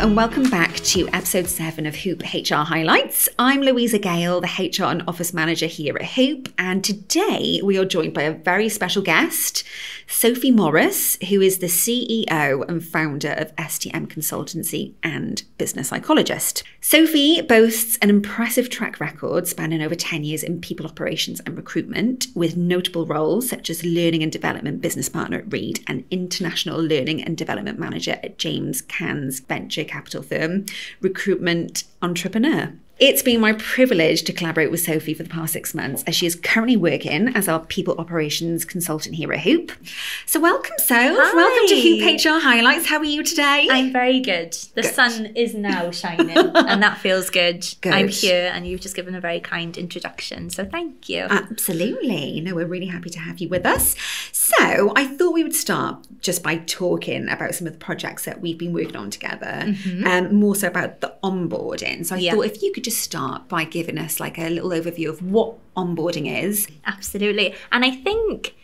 and welcome back to episode seven of Hoop HR Highlights. I'm Luisa Gale, the HR and Office Manager here at Hoop, and today we are joined by a very special guest, Sophie Morris, who is the CEO and founder of STM Consultancy and business psychologist. Sophie boasts an impressive track record spanning over 10 years in people operations and recruitment, with notable roles such as Learning and Development Business Partner at Reed and International Learning and Development Manager at James Caan's venture capital firm, recruitment entrepreneur. It's been my privilege to collaborate with Sophie for the past six months as she is currently working as our people operations consultant here at Hoop. So, welcome, Soph. Hi. Welcome to Hoop HR Highlights. How are you today? I'm very good. The Good. sun is now shining, and that feels good. Good. I'm here, and you've just given a very kind introduction, so thank you. Absolutely. No, we're really happy to have you with us. So, I thought we would start just by talking about some of the projects that we've been working on together, um, more so about the onboarding. So, I Yeah. thought if you could just start by giving us like a little overview of what onboarding is. Absolutely. And I think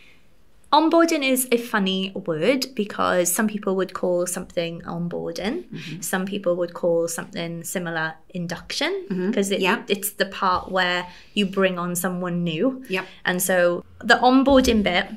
onboarding is a funny word because some people would call something onboarding, mm-hmm. some people would call something similar induction mm-hmm. because it, Yeah. it's the part where you bring on someone new. Yep. And so the onboarding bit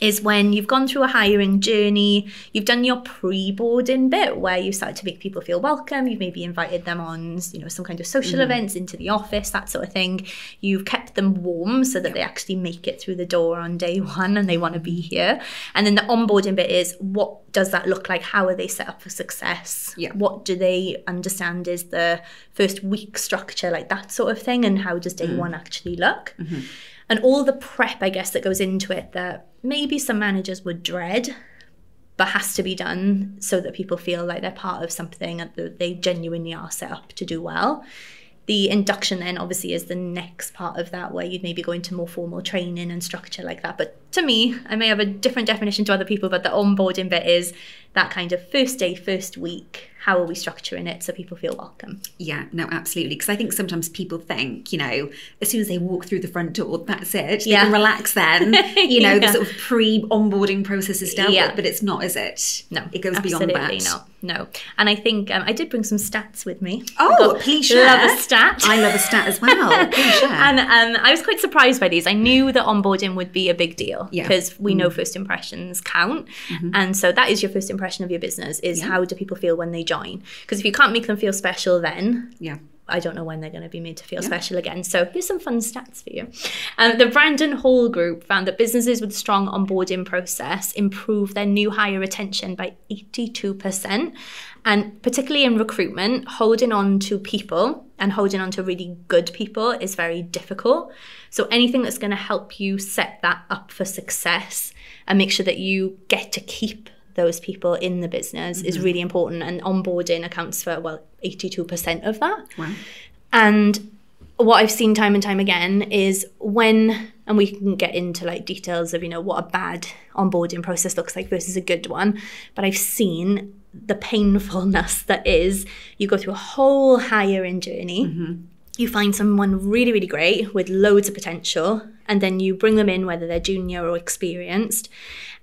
is when you've gone through a hiring journey, you've done your pre-boarding bit where you start to make people feel welcome, you've maybe invited them on, you know, some kind of social mm-hmm. events into the office, that sort of thing. You've kept them warm so that they actually make it through the door on day one and they want to be mm-hmm. here. And then the onboarding bit is what does that look like? How are they set up for success? Yeah. What do they understand is the first week structure, like that sort of thing, and how does day mm. one actually look? Mm-hmm. and all the prep i guess that goes into it that maybe some managers would dread but has to be done so that people feel like they're part of something and that they genuinely are set up to do well. The induction then obviously is the next part of that where you'd maybe go into more formal training and structure like that but to me i may have a different definition to other people but the onboarding bit is that kind of first day first week how are we structuring it so people feel welcome Yeah, no, absolutely. Because I think sometimes people think, you know, as soon as they walk through the front door, that's it. They Yeah. can relax then. You know, the sort of pre onboarding process is dealt Yeah. with, but it's not, is it? No, It goes beyond absolutely that. not. No, and I think um, I did bring some stats with me. Oh, please share. Love a stat. I love a stat as well. Please share. and um, I was quite surprised by these. I knew that onboarding would be a big deal Yeah. Mm. because we know first impressions count, and so that is your first impression of your business. Is Yeah. how do people feel when they join? Because if you can't make them feel special, then yeah. I don't know when they're going to be made to feel special again. So here's some fun stats for you. Um, the Brandon Hall Group found that businesses with strong onboarding process improve their new hire retention by 82%. And particularly in recruitment, holding on to people and holding on to really good people is very difficult. So anything that's going to help you set that up for success and make sure that you get to keep those people in the business is mm-hmm. really important. And onboarding accounts for, well, 82% of that. Wow. And what I've seen time and time again is when, and we can get into like details of, you know, what a bad onboarding process looks like versus a good one. But I've seen the painfulness that is you go through a whole hiring journey. Mm-hmm. You find someone really, really great with loads of potential, and then you bring them in, whether they're junior or experienced,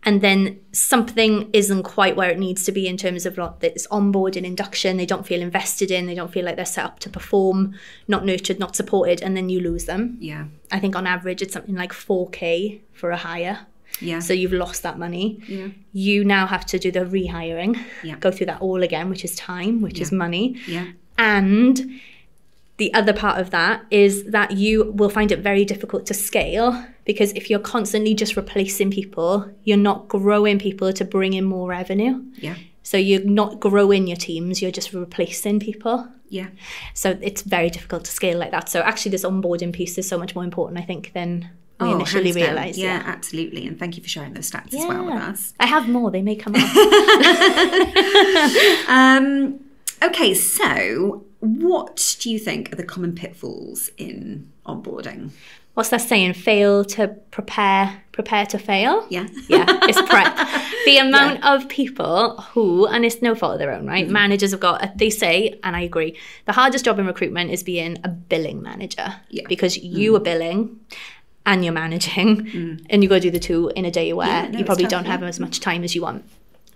and then something isn't quite where it needs to be in terms of like this onboard and induction. They don't feel invested in, they don't feel like they're set up to perform, not nurtured, not supported, and then you lose them. Yeah. I think on average it's something like 4k for a hire. Yeah. So you've lost that money. Yeah. You now have to do the rehiring, Yeah. go through that all again, which is time, which is money. Yeah. And the other part of that is that you will find it very difficult to scale because if you're constantly just replacing people, you're not growing people to bring in more revenue. Yeah. So you're not growing your teams, you're just replacing people. Yeah. So it's very difficult to scale like that. So actually, this onboarding piece is so much more important, I think, than we Oh, initially realised. Yeah, absolutely. And thank you for sharing those stats as well with us. I have more, they may come up. Um, okay, so what do you think are the common pitfalls in onboarding? What's that saying? Fail to prepare, prepare to fail? Yeah. Yeah, it's prep. the amount of people who, and it's no fault of their own, Mm-hmm. right? Managers have got, they say, and I agree, the hardest job in recruitment is being a billing manager Yeah. Mm. because you are billing and you're managing, and you got to do the two in a day where Yeah, no, you probably don't yeah. have as much time as you want.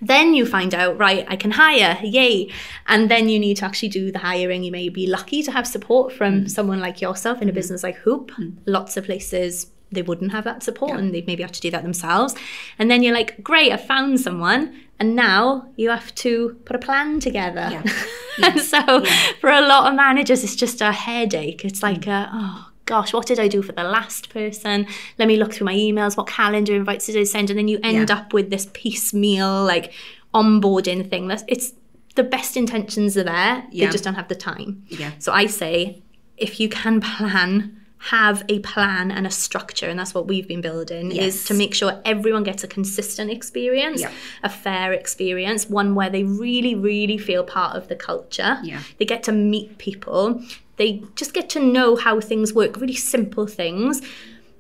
Then you find out, right, I can hire, yay. And then you need to actually do the hiring. You may be lucky to have support from Mm. someone like yourself in a mm-hmm. business like Hoop. Mm. Lots of places they wouldn't have that support and they'd maybe have to do that themselves. And then you're like, great, I found someone. And now you have to put a plan together. Yeah. and so for a lot of managers, it's just a headache. It's like, mm. a, oh, gosh, what did I do for the last person? Let me look through my emails. What calendar invites did I send? And then you end Yeah. up with this piecemeal, like onboarding thing. That's it's the best intentions are there. Yeah. They just don't have the time. Yeah. So I say, if you can plan, have a plan and a structure, and that's what we've been building, Yes. is to make sure everyone gets a consistent experience, Yeah. a fair experience, one where they really, really feel part of the culture. Yeah. They get to meet people. They just get to know how things work, really simple things.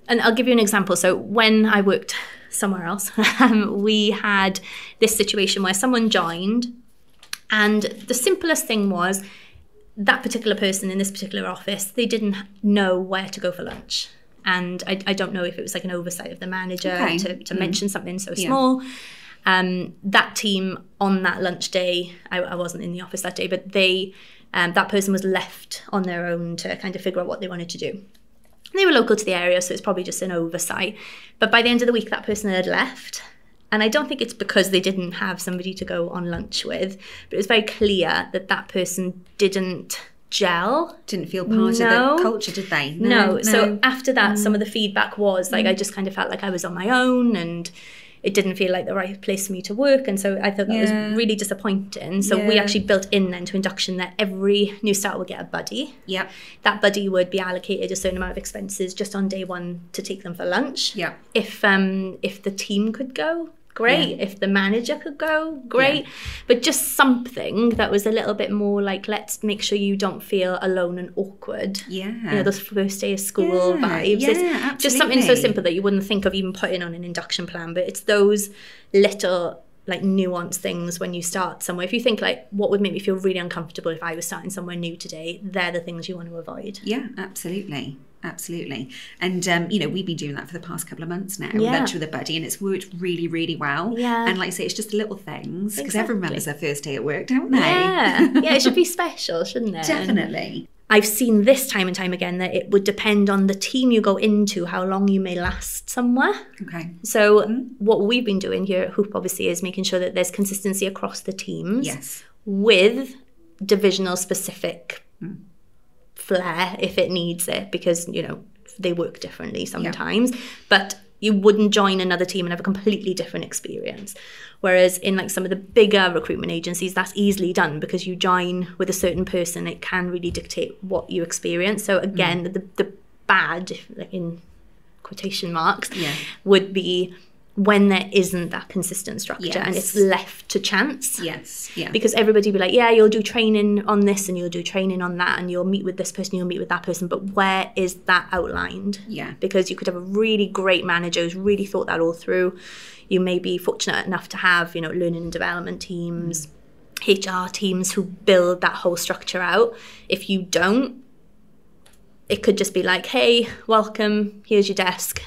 And I'll give you an example. So when I worked somewhere else, um, we had this situation where someone joined, and the simplest thing was that particular person in this particular office, they didn't know where to go for lunch. And I, I don't know if it was like an oversight of the manager Okay. to, to mention something so Yeah. small. Um, that team on that lunch day, I, I wasn't in the office that day, but they, um, that person was left on their own to kind of figure out what they wanted to do. They were local to the area, so it's probably just an oversight. But by the end of the week, that person had left. And I don't think it's because they didn't have somebody to go on lunch with, but it was very clear that that person didn't gel. Didn't feel part No. of the culture, did they? No. So after that, some Mm. of the feedback was like, I just kind of felt like I was on my own and it didn't feel like the right place for me to work. And so I thought that Yeah. was really disappointing. So we actually built in then to induction that every new starter would get a buddy Yeah. that buddy would be allocated a certain amount of expenses just on day one to take them for lunch. Yeah. If um if the team could go, great. Yeah. If the manager could go, great. But just something that was a little bit more like let's make sure you don't feel alone and awkward. Yeah. You know, those first day of school Yeah, vibes. yeah, it's just something so simple that you wouldn't think of even putting on an induction plan, but it's those little like nuanced things when you start somewhere. If you think like what would make me feel really uncomfortable if I was starting somewhere new today, they're the things you want to avoid. Yeah, absolutely. Absolutely. And, um, you know, we've been doing that for the past couple of months now, Yeah. lunch with a buddy, and it's worked really, really well. Yeah. And like I say, it's just little things because everyone Exactly. remembers their first day at work, don't they? Yeah, yeah, it should be special, shouldn't it? And Definitely. I've seen this time and time again that it would depend on the team you go into, how long you may last somewhere. Okay. So, what we've been doing here at Hoop obviously is making sure that there's consistency across the teams Yes. with divisional specific flair if it needs it, because, you know, they work differently sometimes. But you wouldn't join another team and have a completely different experience. Whereas in like some of the bigger recruitment agencies, that's easily done because you join with a certain person, it can really dictate what you experience. So again, mm. the the bad like in quotation marks Yeah. would be when there isn't that consistent structure and it's left to chance Yes. Yeah. because everybody be like, yeah, you'll do training on this and you'll do training on that and you'll meet with this person, you'll meet with that person, but where is that outlined? Yeah. Because you could have a really great manager who's really thought that all through. You may be fortunate enough to have, you know, learning and development teams, HR teams who build that whole structure out. If you don't, it could just be like, hey, welcome, here's your desk,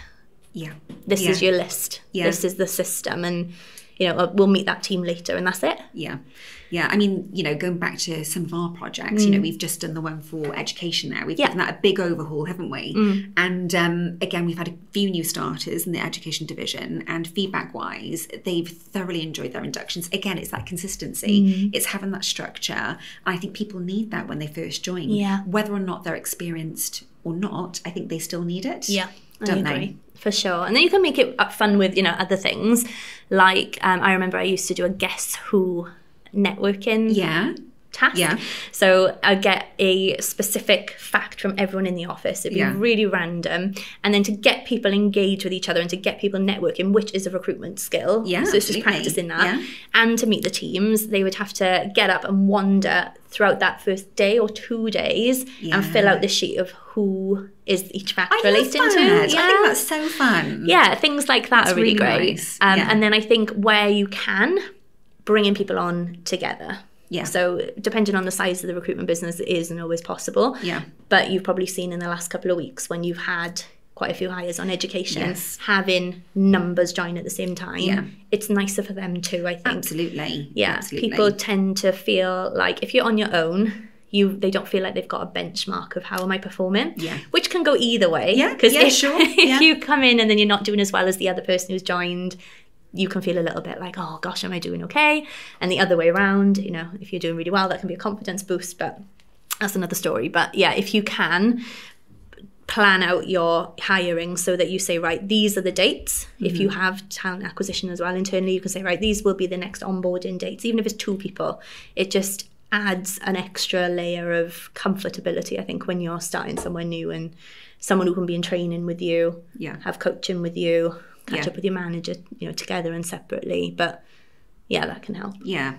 yeah. this Yeah. is your list, Yeah. this is the system, and you know, we'll meet that team later, and that's it. Yeah. Yeah. I mean, you know, going back to some of our projects, you know, we've just done the one for education there We've Mm. Yeah. Mm. given that a big overhaul, haven't we? And um, again, we've had a few new starters in the education division, and feedback wise, they've thoroughly enjoyed their inductions. Again, it's that consistency, Mm. it's having that structure. And I think people need that when they first join. Yeah. Whether or not they're experienced or not, I think they still need it. Yeah, Don't they? For sure. And then you can make it fun with, you know, other things. Like um, I remember I used to do a guess who networking Yeah. task. Yeah. So I get a specific fact from everyone in the office. It'd be Yeah. really random. And then to get people engaged with each other and to get people networking, which is a recruitment skill. Yeah, So it's just practicing that. Yeah. And to meet the teams, they would have to get up and wander throughout that first day or two days and fill out the sheet of who is each fact I relating to. I think that's so fun. Yeah, things like that are really, really great. nice. Um, Yeah. And then I think where you can, bringing people on together. Yeah. So depending on the size of the recruitment business, it isn't always possible. Yeah. But you've probably seen in the last couple of weeks when you've had quite a few hires on education, Yes. having numbers join at the same time, Yeah. it's nicer for them too, I think. Absolutely. Yeah, Absolutely. people tend to feel like if you're on your own, you they don't feel like they've got a benchmark of how am I performing. Yeah. which can go either way. Yeah, because yeah, if, sure, if yeah. you come in and then you're not doing as well as the other person who's joined, you can feel a little bit like, oh gosh, am I doing okay? And the other way around, you know, if you're doing really well, that can be a confidence boost, but that's another story. But yeah, if you can plan out your hiring so that you say right these are the dates if you mm-hmm. have talent acquisition as well internally you can say right these will be the next onboarding dates even if it's two people it just adds an extra layer of comfortability i think when you're starting somewhere new and someone who can be in training with you Yeah. have coaching with you catch Yeah. up with your manager you know together and separately but yeah that can help Yeah.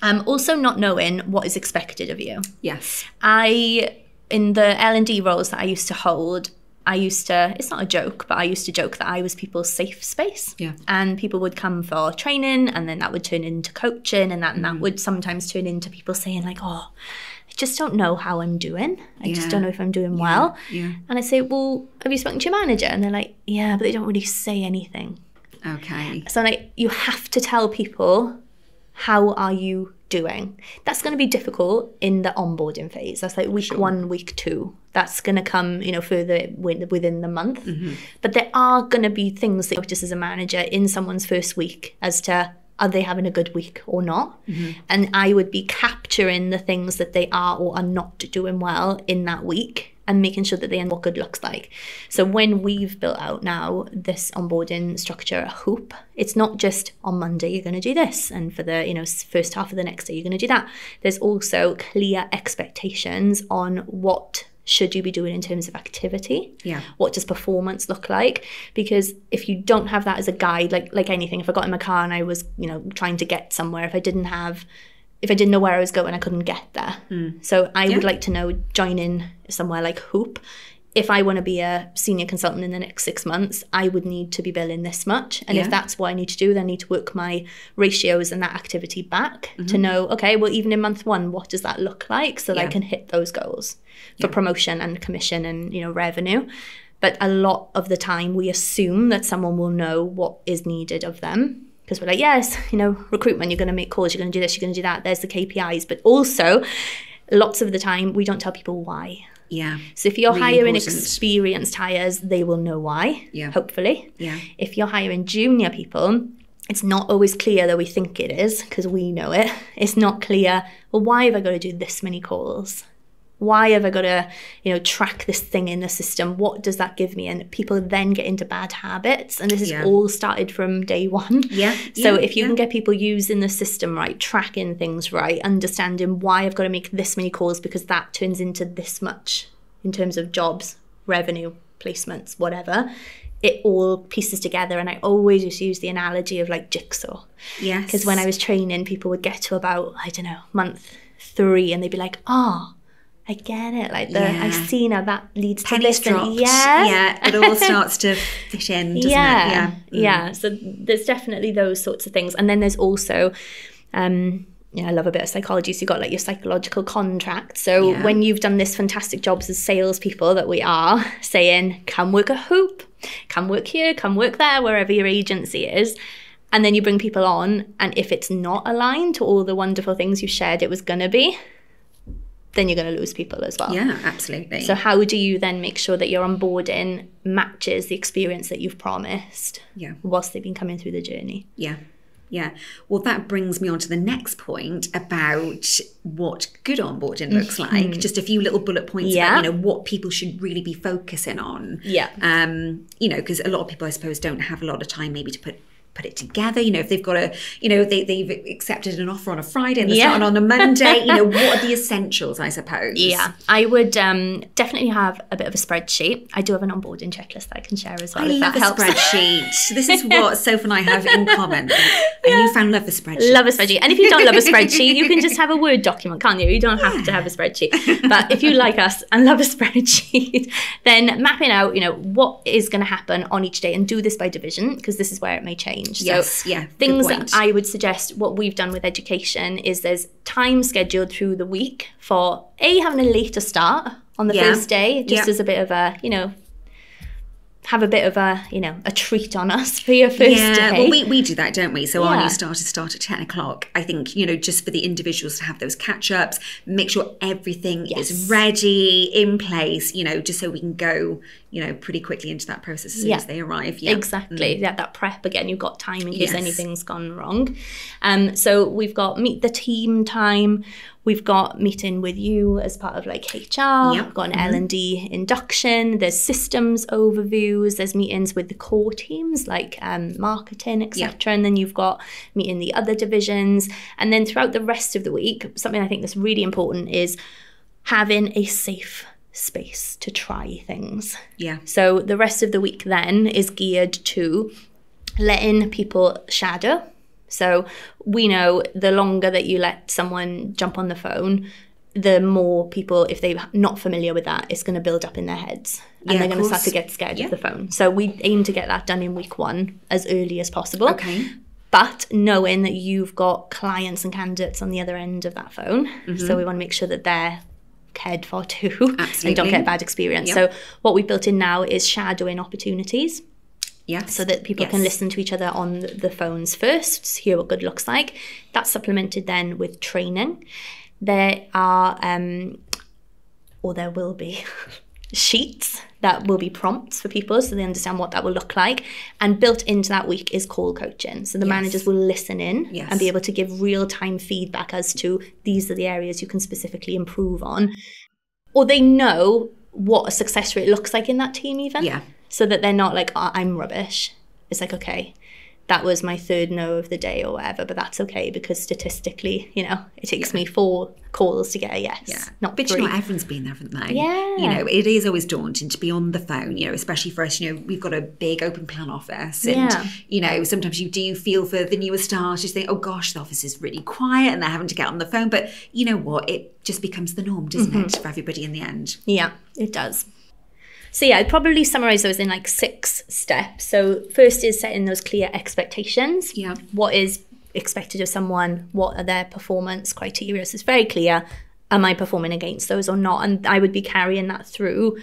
um also not knowing what is expected of you Yes. I in the L and D roles that I used to hold, I used to it's not a joke, but I used to joke that I was people's safe space. Yeah. And people would come for training and then that would turn into coaching and that and that Mm. would sometimes turn into people saying like, Oh, I just don't know how I'm doing. I Yeah. just don't know if I'm doing well. Yeah. And I say, Well, have you spoken to your manager? And they're like, Yeah, but they don't really say anything. Okay. So like you have to tell people how are you doing. That's going to be difficult in the onboarding phase. That's like week one, week two. That's going to come, you know, further wi- within the month. Mm-hmm. But there are going to be things that notice as a manager in someone's first week as to are they having a good week or not? Mm-hmm. And I would be capturing the things that they are or are not doing well in that week and making sure that they know what good looks like. So when we've built out now this onboarding structure at Hoop, it's not just on Monday you're going to do this, and for the you know first half of the next day you're going to do that. There's also clear expectations on what should you be doing in terms of activity Yeah. what does performance look like because if you don't have that as a guide like like anything if i got in my car and i was you know trying to get somewhere if i didn't have if i didn't know where i was going i couldn't get there. Hmm. So i would like to know joining somewhere like hoop. If i want to be a senior consultant in the next six months i would need to be billing this much. And Yeah. if that's what i need to do then i need to work my ratios and that activity back to mm-hmm. know okay well even in month one what does that look like? So that i can hit those goals for promotion and commission and you know revenue. But a lot of the time we assume that someone will know what is needed of them because we're like yes you know recruitment you're going to make calls you're going to do this you're going to do that there's the kpis but also lots of the time we don't tell people why Yeah. so if you're Really hiring important. experienced hires they will know why Yeah. hopefully Yeah. if you're hiring junior people it's not always clear that we think it is because we know it it's not clear well why have i got to do this many calls why have I got to, you know, track this thing in the system? What does that give me? And people then get into bad habits. And this is Yeah. all started from day one. Yeah, So yeah, if you yeah. can get people using the system right, tracking things right, understanding why I've got to make this many calls because that turns into this much in terms of jobs, revenue, placements, whatever. It all pieces together, and I always just use the analogy of like jigsaw. Yes. Because when I was training, people would get to about, I don't know, month three and they'd be like, oh, I get it. Like, the, Yeah. I see seen how that leads pennies to this. dropped. And, yeah. Yeah. It all starts to fit in, doesn't yeah. it? Yeah. Yeah. So there's definitely those sorts of things. And then there's also, um, yeah, I love a bit of psychology. So you've got like your psychological contract. So Yeah. when you've done this fantastic jobs as salespeople that we are, saying, come work a hoop, come work here, come work there, wherever your agency is. And then you bring people on, and if it's not aligned to all the wonderful things you shared it was going to be, then you're going to lose people as well. Yeah, absolutely. So how do you then make sure that your onboarding matches the experience that you've promised yeah. whilst they've been coming through the journey? Yeah. Yeah. Well, that brings me on to the next point about what good onboarding looks like. Just a few little bullet points Mm-hmm. Yeah. about, you know, what people should really be focusing on. Yeah. Um, you know, because a lot of people, I suppose, don't have a lot of time maybe to put put it together. You know, if they've got a, you know, they, they've accepted an offer on a Friday and they're Yeah. starting on a Monday, you know, what are the essentials, I suppose? Yeah, I would um, definitely have a bit of a spreadsheet. I do have an onboarding checklist that I can share as well. I if love that a helps. spreadsheet. this is what Soph and I have in common. And you found love a spreadsheet. Love a spreadsheet. And if you don't love a spreadsheet, you can just have a Word document, can't you? You don't have to have a spreadsheet. But if you like us and love a spreadsheet, then mapping out, you know, what is going to happen on each day and do this by division because this is where it may change. Yes, so yeah, things that I would suggest what we've done with education is there's time scheduled through the week for A, having a later start on the Yeah. first day, just Yeah. as a bit of a, you know, have a bit of a you know a treat on us for your first yeah, day. well, we, we do that, don't we? So our Yeah. new starters start at 10 o'clock. I think, you know, just for the individuals to have those catch ups, make sure everything Yes. is ready, in place, you know, just so we can go, you know, pretty quickly into that process as soon Yeah. as they arrive. Yeah. Mm. Exactly. Yeah, that prep again. You've got time in case Yes. anything's gone wrong. Um, so we've got meet the team time. We've got meeting with you as part of like HR. Yep. Mm-hmm. We've got an L and D induction. There's systems overviews. There's meetings with the core teams like um, marketing, etc. And then you've got meeting the other divisions. And then throughout the rest of the week, something I think that's really important is having a safe space to try things. Yeah. So the rest of the week then is geared to letting people shadow. So we know the longer that you let someone jump on the phone, the more people, if they're not familiar with that, it's going to build up in their heads. And Yeah, they're going to start to get scared Yeah. of the phone. So we aim to get that done in week one as early as possible. Okay. But knowing that you've got clients and candidates on the other end of that phone, so we want to make sure that they're cared for too and don't get a bad experience. Yep. So what we've built in now is shadowing opportunities Yes. so that people can listen to each other on the- phones first, hear what good looks like. That's supplemented then with training. There are, um, or there will be, sheets that will be prompts for people so they understand what that will look like. And built into that week is call coaching. So the managers will listen in Yes. and be able to give real time feedback as to these are the areas you can specifically improve on. Or they know what a success rate looks like in that team, even Yeah. So that they're not like oh, I'm rubbish. It's like okay, that was my third no of the day or whatever, but that's okay because statistically, you know, it takes me four calls to get a yes, Yeah. not but three. you know, everyone's been there, haven't they? Yeah. You know, it is always daunting to be on the phone, you know, especially for us, you know, we've got a big open plan office. And, Yeah. you know, sometimes you do feel for the newer starters, you think, oh gosh, the office is really quiet and they're having to get on the phone. But you know what? It just becomes the norm, doesn't Mm-hmm. it, for everybody in the end? Yeah, it does. So yeah, I'd probably summarize those in like six steps. So first is setting those clear expectations. Yeah. What is expected of someone? What are their performance criteria? So it's very clear. Am I performing against those or not? And I would be carrying that through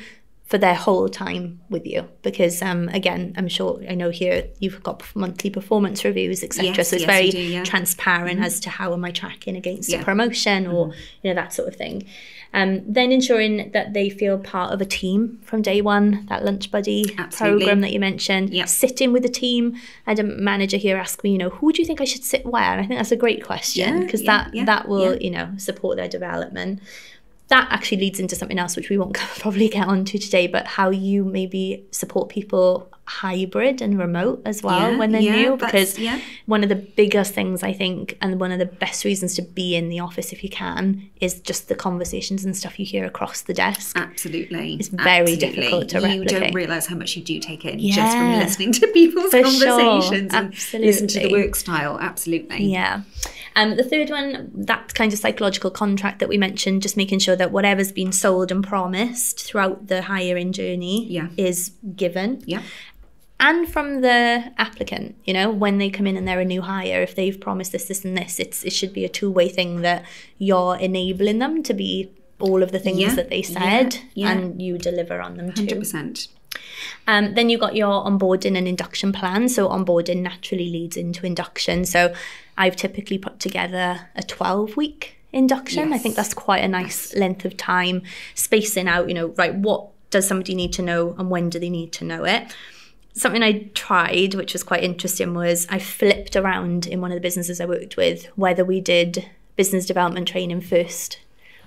for their whole time with you because um, again i'm sure i know here you've got monthly performance reviews etc Yes, so it's yes, very do, yeah. Mm-hmm. transparent as to how am i tracking against Yeah. Mm-hmm. a promotion or you know that sort of thing um, then ensuring that they feel part of a team from day one that lunch buddy Absolutely. program that you mentioned Yep. sitting with the team I had a manager here ask me you know who do you think i should sit where and i think that's a great question Yeah, because yeah, that yeah, that will yeah. you know support their development that actually leads into something else which we won't probably get onto today but how you maybe support people hybrid and remote as well Yeah, when they're yeah, new because yeah. one of the biggest things i think and one of the best reasons to be in the office if you can is just the conversations and stuff you hear across the desk Absolutely. It's very difficult to You don't realise how much you do take in just from listening to people's For sure. conversations and listen to the work style. Absolutely. Yeah. Um, the third one, that kind of psychological contract that we mentioned, just making sure that whatever's been sold and promised throughout the hiring journey Yeah. is given. Yeah. And from the applicant, you know, when they come in and they're a new hire, if they've promised this, this, and this, it's it should be a two way thing that you're enabling them to be all of the things Yeah. that they Yeah. said Yeah. and you deliver on them too. 100%. Um, then you've got your onboarding and induction plan. So onboarding naturally leads into induction. So I've typically put together a 12 week induction. I think that's quite a nice length of time, spacing out, you know, right, what does somebody need to know and when do they need to know it? Something I tried, which was quite interesting, was I flipped around in one of the businesses I worked with whether we did business development training first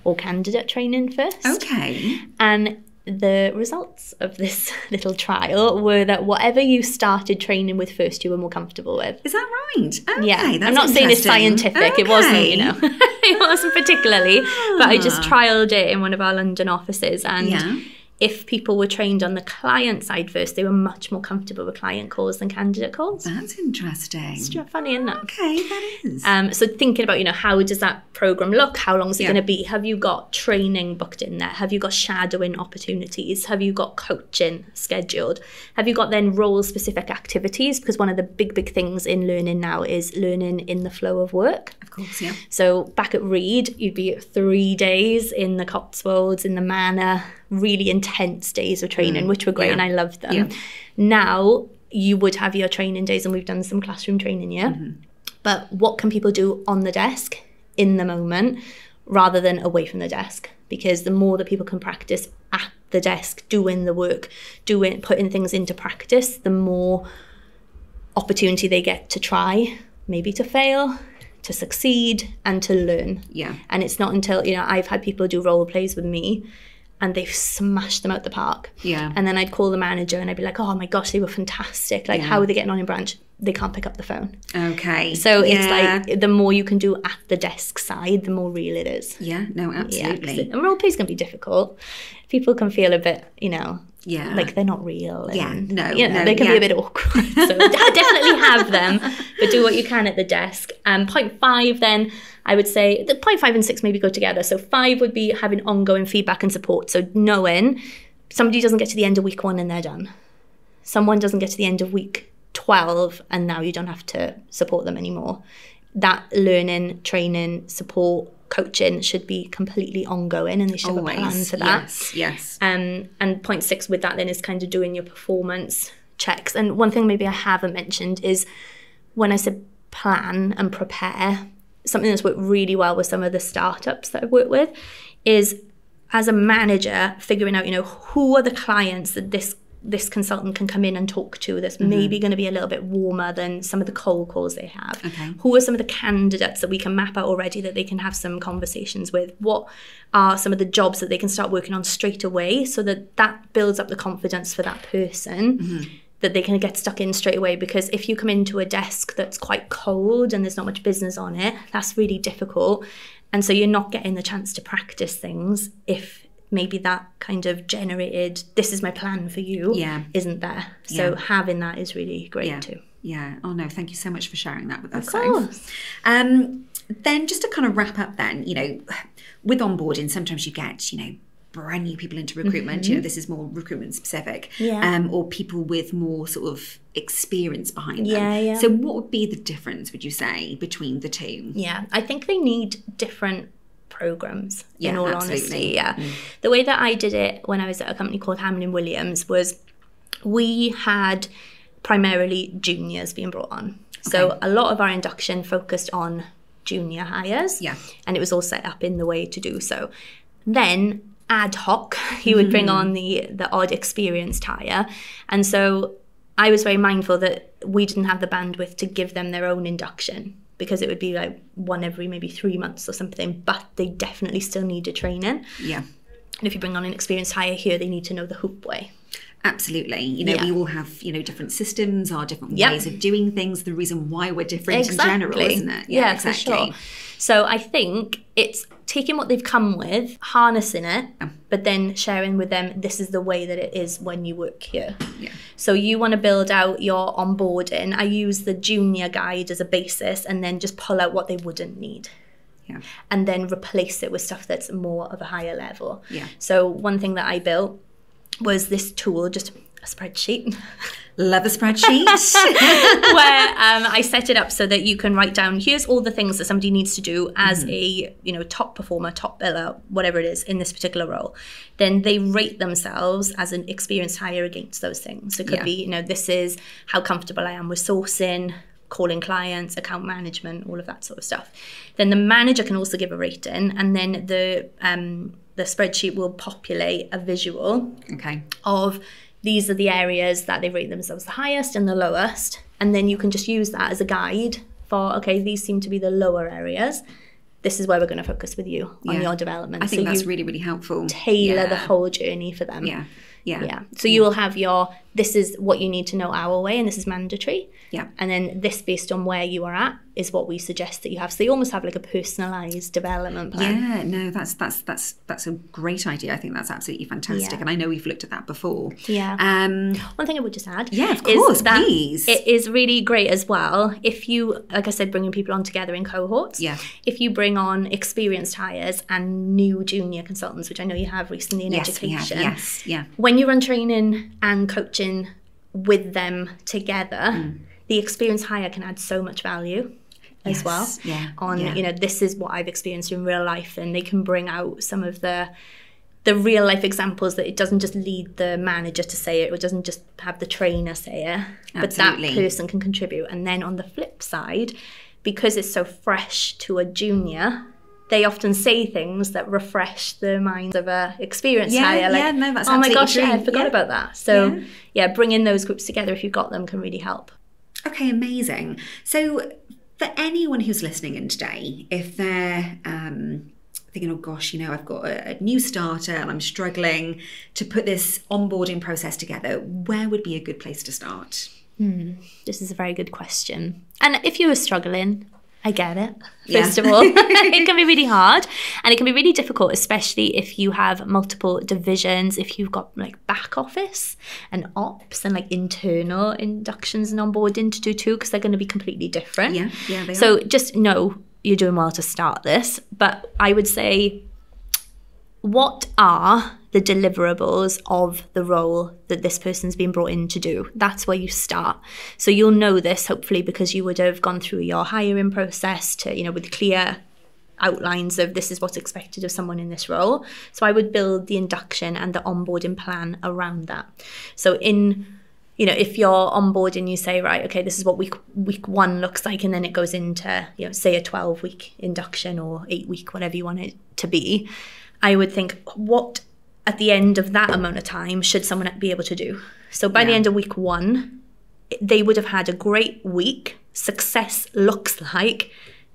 or candidate training first. Okay. And the results of this little trial were that whatever you started training with first, you were more comfortable with. Is that right? Okay, Yeah, that's I'm not saying it's scientific. It wasn't, you know, it wasn't particularly. But I just ah. trialed it in one of our London offices, and Yeah. If people were trained on the client side first, they were much more comfortable with client calls than candidate calls. That's interesting. It's funny, isn't it? Okay, that is. Um, so thinking about, you know, how does that program look? How long is it Yeah. going to be? Have you got training booked in there? Have you got shadowing opportunities? Have you got coaching scheduled? Have you got then role specific activities? Because one of the big, big things in learning now is learning in the flow of work. of course, yeah. So back at Reed, you'd be three days in the Cotswolds, in the Manor, really intense days of training, which were great Yeah. and I loved them. Yeah. Now you would have your training days, and we've done some classroom training, yeah. Mm-hmm. But what can people do on the desk in the moment rather than away from the desk? Because the more that people can practice at the desk, doing the work, doing putting things into practice, the more opportunity they get to try, maybe to fail, to succeed, and to learn. Yeah. And it's not until, you know, I've had people do role plays with me and they've smashed them out the park. Yeah. And then I'd call the manager and I'd be like, oh my gosh, they were fantastic. Like, Yeah. how are they getting on in branch? They can't pick up the phone. Okay. So Yeah. it's like the more you can do at the desk side, the more real it is. Yeah, no, absolutely. it- and role play is going to be difficult. People can feel a bit, you know, Yeah. like they're not real. And, Yeah, no, you know, no, they can be a bit awkward. So definitely have them, but do what you can at the desk. And point five, then I would say the point five and six maybe go together. So five would be having ongoing feedback and support. So knowing somebody doesn't get to the end of week one and they're done. Someone doesn't get to the end of week 12 and now you don't have to support them anymore. That learning, training, support, coaching should be completely ongoing and they should have a plan for that. Yes, yes. Um, and point six with that then is kind of doing your performance checks. And one thing maybe I haven't mentioned is when I said plan and prepare, something that's worked really well with some of the startups that I've worked with is as a manager figuring out, you know, who are the clients that this this consultant can come in and talk to that's mm-hmm. maybe going to be a little bit warmer than some of the cold calls they have. Okay. Who are some of the candidates that we can map out already that they can have some conversations with? What are some of the jobs that they can start working on straight away so that that builds up the confidence for that person mm-hmm. that they can get stuck in straight away? Because if you come into a desk that's quite cold and there's not much business on it, that's really difficult. And so you're not getting the chance to practice things if maybe that kind of generated this is my plan for you Yeah. isn't there so Yeah. having that is really great Yeah. too Yeah. Oh no, thank you so much for sharing that with us. Of course. Um, then just to kind of wrap up then, you know, with onboarding, sometimes you get, you know, brand new people into recruitment. You know, this is more recruitment specific. Mm-hmm. Yeah. Um, or people with more sort of experience behind them. Yeah, yeah. So what would be the difference, would you say, between the two? Yeah, I think they need different programs. in Yeah, all absolutely. Mm. honesty, yeah. The way that I did it when I was at a company called Hamlyn Williams was we had primarily juniors being brought on. So Okay. a lot of our induction focused on junior hires. Yeah. And it was all set up in the way to do so. Then ad hoc, he would bring on the the odd experienced hire. And so I was very mindful that we didn't have the bandwidth to give them their own induction because it would be like one every maybe three months or something, but they definitely still needed training. Yeah. And if you bring on an experienced hire here, they need to know the hoop way. Absolutely. You know, Yeah. we all have, you know, different systems, our different Yep. ways of doing things, the reason why we're different in general, isn't it? Yeah, for sure. So I think it's taking what they've come with, harnessing it, but then sharing with them this is the way that it is when you work here. Yeah. So you want to build out your onboarding. I use the junior guide as a basis and then just pull out what they wouldn't need Yeah. and then replace it with stuff that's more of a higher level. Yeah. So one thing that I built was this tool, just a spreadsheet. Love a spreadsheet. where um, I set it up so that you can write down here's all the things that somebody needs to do as a you know top performer, top biller, whatever it is in this particular role. Then they rate themselves as an experienced hire against those things. So it could Yeah. be you know this is how comfortable I am with sourcing. Calling clients, account management, all of that sort of stuff. Then the manager can also give a rating, and then the um, the spreadsheet will populate a visual okay. of these are the areas that they rate themselves the highest and the lowest. And then you can just use that as a guide for, okay, these seem to be the lower areas. This is where we're going to focus with you on Yeah. your development. I think so that's really, really helpful. tailor the whole journey for them. Yeah. Yeah. Yeah. So you will have your, this is what you need to know our way, and this is mandatory. Yeah. And then this, based on where you are at, is what we suggest that you have. So you almost have like a personalized development plan. Yeah, no, that's that's that's that's a great idea. I think that's absolutely fantastic, Yeah. and I know we've looked at that before. Yeah. Um, One thing I would just add, Yeah, of is course, please. It is really great as well if you, like I said, bringing people on together in cohorts. Yeah. If you bring on experienced hires and new junior consultants, which I know you have recently in yes, education. Yes, yeah, When you run training and coaching with them together, mm. the experience hire can add so much value. As Yes, well, yeah, On yeah. you know, this is what I've experienced in real life, and they can bring out some of the the real life examples that it doesn't just lead the manager to say it or doesn't just have the trainer say it, but that person can contribute. And then on the flip side, because it's so fresh to a junior, they often say things that refresh the minds of a experienced Yeah, hire. Like, yeah, no, that's oh my absolutely gosh, yeah, I forgot Yeah. about that. So Yeah. yeah, bringing those groups together if you've got them can really help. Okay, amazing. So, for anyone who's listening in today, if they're um, thinking, oh gosh, you know, I've got a, a new starter and I'm struggling to put this onboarding process together, where would be a good place to start? This is a very good question. And if you were struggling, I get it. Yeah. First of all, it can be really hard and it can be really difficult, especially if you have multiple divisions, if you've got like back office and ops and like internal inductions and onboarding to do too, because they're going to be completely different. Yeah, yeah, they So just know you're doing well to start this. But I would say what are the deliverables of the role that this person's been brought in to do? That's where you start. So you'll know this hopefully because you would have gone through your hiring process to, you know, with clear outlines of this is what's expected of someone in this role. So I would build the induction and the onboarding plan around that. So in you know, if you're onboarding, you say, right, okay, this is what week week one looks like, and then it goes into, you know, say a 12 week induction or eight week, whatever you want it to be, I would think, what at the end of that amount of time should someone be able to do? So by the end of week one, they would have had a great week. Success looks like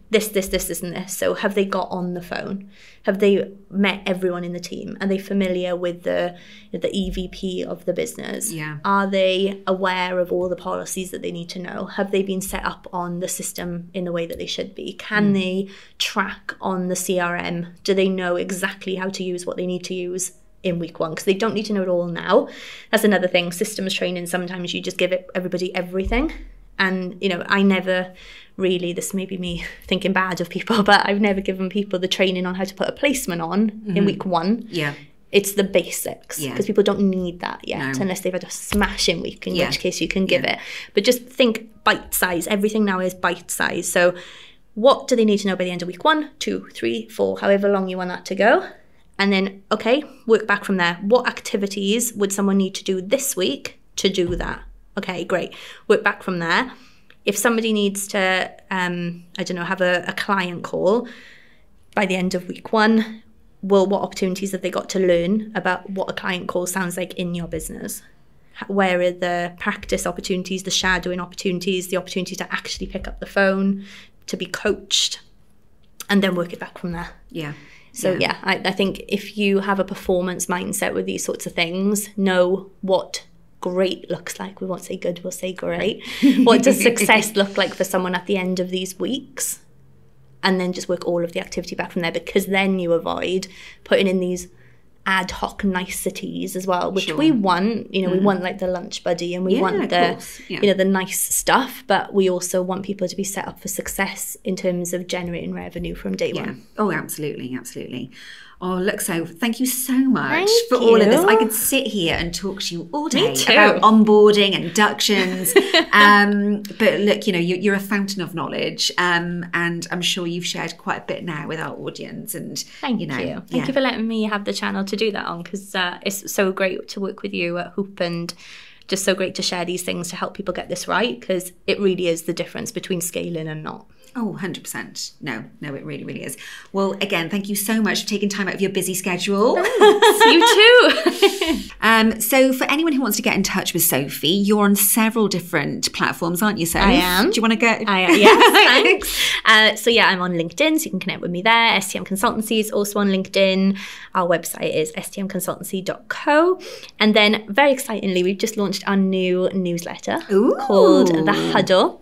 this, this, this, this, and this. So have they got on the phone? Have they met everyone in the team? Are they familiar with the the EVP of the business? Yeah. Are they aware of all the policies that they need to know? Have they been set up on the system in the way that they should be? Can mm. they track on the CRM? Do they know exactly how to use what they need to use? In week one because they don't need to know it all now. That's another thing. Systems training, sometimes you just give it everybody everything. And, you know, I never really, this may be me thinking bad of people, but I've never given people the training on how to put a placement on in mm-hmm. week one. Yeah. It's the basics Yeah. because people don't need that yet No. unless they've had a smashing week, in Yeah. which case you can give it. But just think bite size. Everything now is bite size. So, what do they need to know by the end of week one, two, three, four, however long you want that to go? And then, okay, work back from there. What activities would someone need to do this week to do that? Okay, great. Work back from there. If somebody needs to, um, I don't know, have a, a client call by the end of week one, well, what opportunities have they got to learn about what a client call sounds like in your business? Where are the practice opportunities, the shadowing opportunities, the opportunity to actually pick up the phone, to be coached, and then work it back from there? Yeah. So yeah, I, I think if you have a performance mindset with these sorts of things, know what great looks like. We won't say good, we'll say great. what does success look like for someone at the end of these weeks? And then just work all of the activity back from there because then you avoid putting in these ad hoc niceties as well, which we want. You know, we mm. want like the lunch buddy and we Yeah, want the. Yeah. you know the nice stuff, but we also want people to be set up for success in terms of generating revenue from day Yeah. one. Oh, absolutely, absolutely. Oh, look, so thank you so much Thank for all of this. I could sit here and talk to you all day about onboarding, inductions. um, but look, you know, you, you're a fountain of knowledge, um, and I'm sure you've shared quite a bit now with our audience. And Thank you you. Thank yeah. you for letting me have the channel to do that on because uh, it's so great to work with you at Hoop and just so great to share these things to help people get this right because it really is the difference between scaling and not. Oh, 100%. No, no, it really, really is. Well, again, thank you so much for taking time out of your busy schedule. you too. Um, so, for anyone who wants to get in touch with Sophie, you're on several different platforms, aren't you, Soph? I am. Do you want to go? I, uh, yes, thanks. Uh, so yeah, I'm on LinkedIn, so you can connect with me there. STM Consultancy is also on LinkedIn. Our website is stmconsultancy.co. And then, very excitingly, we've just launched our new newsletter Ooh. called The Huddle.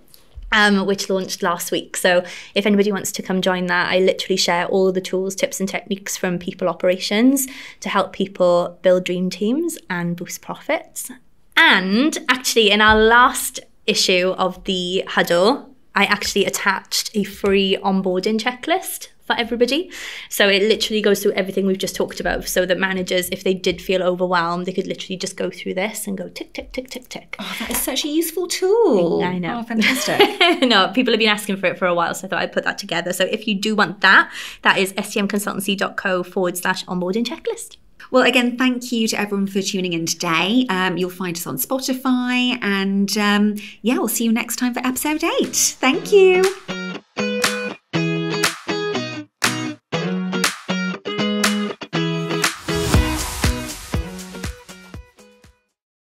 Um, which launched last week. So, if anybody wants to come join that, I literally share all the tools, tips, and techniques from people operations to help people build dream teams and boost profits. And actually, in our last issue of the huddle, I actually attached a free onboarding checklist for everybody. So it literally goes through everything we've just talked about. So that managers, if they did feel overwhelmed, they could literally just go through this and go tick, tick, tick, tick, tick. Oh, that is such a useful tool. I know. Oh, fantastic. no, people have been asking for it for a while, so I thought I'd put that together. So if you do want that, that is stmconsultancy.co forward slash onboarding checklist. Well, again, thank you to everyone for tuning in today. Um, you'll find us on Spotify, and um, yeah, we'll see you next time for episode eight. Thank you.